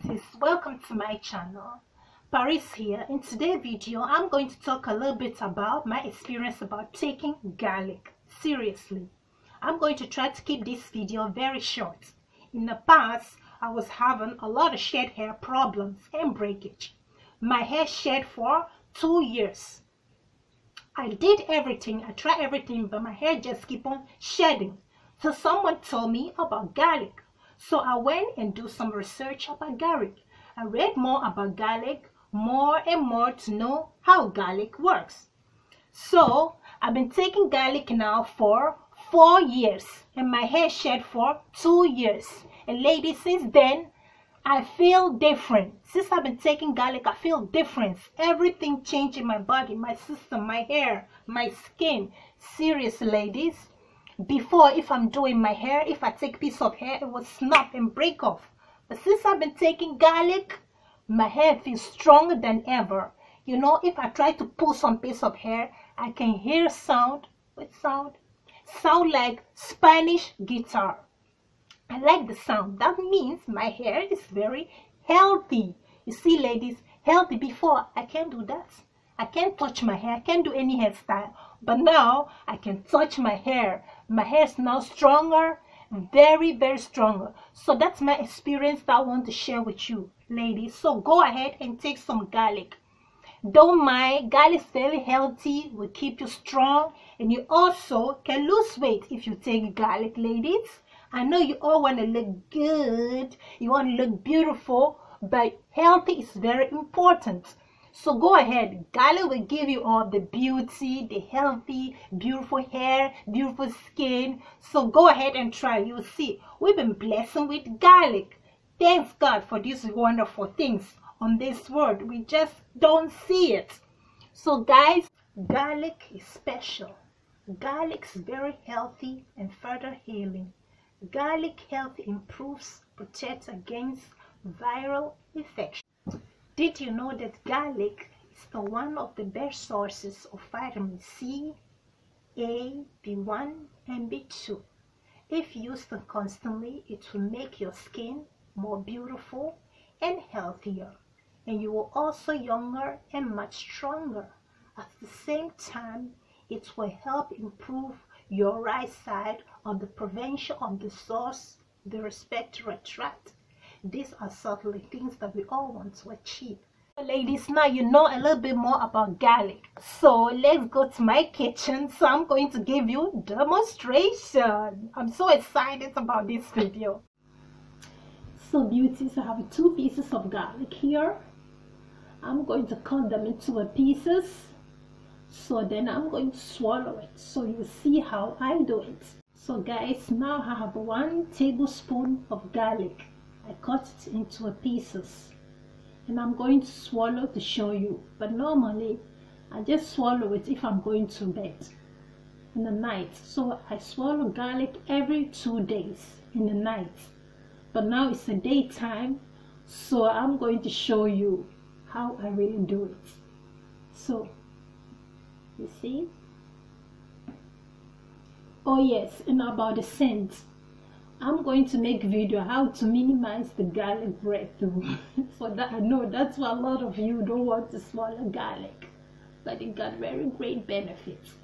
Please welcome to my channel. Paris here. In today's video, I'm going to talk a little bit about my experience about taking garlic seriously. I'm going to try to keep this video very short. In the past, I was having a lot of shed hair problems and breakage. My hair shed for two years. I did everything, I tried everything, but my hair just keep on shedding. So someone told me about garlic. So I went and do some research about garlic. I read more about garlic, more and more to know how garlic works. So I've been taking garlic now for four years and my hair shed for two years. And ladies, since then, I feel different. Since I've been taking garlic, I feel different. Everything changed in my body, my system, my hair, my skin. Serious, ladies. Before, if I'm doing my hair, if I take piece of hair, it will snap and break off. But since I've been taking garlic, my hair feels stronger than ever. You know, if I try to pull some piece of hair, I can hear sound. What sound? Sound like Spanish guitar. I like the sound. That means my hair is very healthy. You see, ladies, healthy before I can't do that. I can't touch my hair. I can't do any hairstyle. But now I can touch my hair. My hair is now stronger, very, very stronger. So that's my experience that I want to share with you, ladies. So go ahead and take some garlic. Don't mind, garlic is very healthy, will keep you strong, and you also can lose weight if you take garlic, ladies. I know you all want to look good, you want to look beautiful, but healthy is very important. So go ahead. Garlic will give you all the beauty, the healthy, beautiful hair, beautiful skin. So go ahead and try. You'll see. We've been blessing with garlic. Thanks God for these wonderful things on this world. We just don't see it. So guys, garlic is special. Garlic is very healthy and further healing. Garlic health improves, protects against viral infection. Did you know that garlic is the one of the best sources of vitamin C, A, B1, and B2? If used constantly, it will make your skin more beautiful and healthier, and you will also younger and much stronger. At the same time, it will help improve your right side on the prevention of the source, the respiratory tract. These are certainly things that we all want to achieve. Ladies, now you know a little bit more about garlic. So let's go to my kitchen. So I'm going to give you demonstration. I'm so excited about this video. So beauties, I have two pieces of garlic here. I'm going to cut them into pieces so then I'm going to swallow it so you see how I do it so guys now I have one tablespoon of garlic I cut it into pieces. And I'm going to swallow to show you. But normally I just swallow it if I'm going to bed in the night. So I swallow garlic every two days in the night. But now it's the daytime so I'm going to show you how I really do it. So you see? Oh yes and about the scent i'm going to make video how to minimize the garlic breakthrough for that i know that's why a lot of you don't want to swallow garlic but it got very great benefits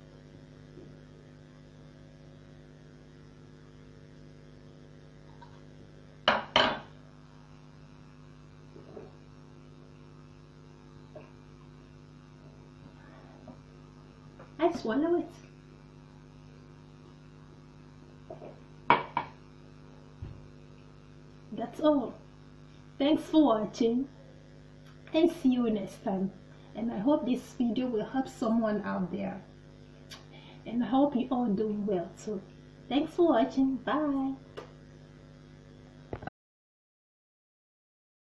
I swallow it. That's all. Thanks for watching and see you next time. And I hope this video will help someone out there. And I hope you all doing well too. Thanks for watching. Bye.